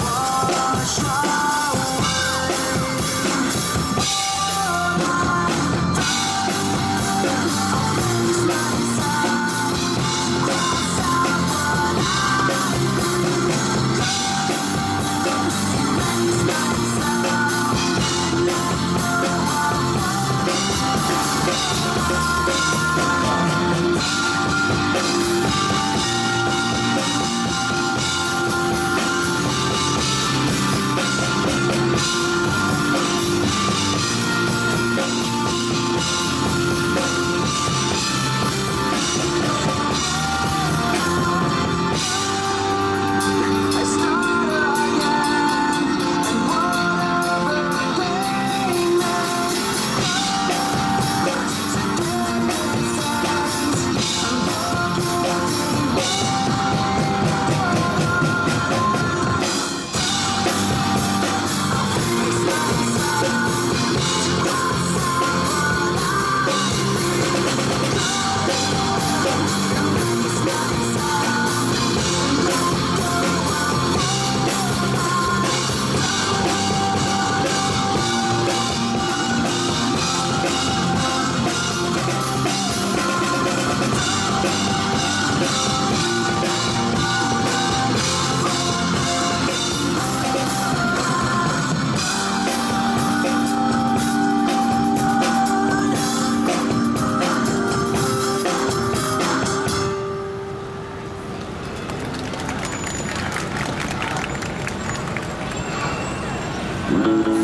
one. Bye.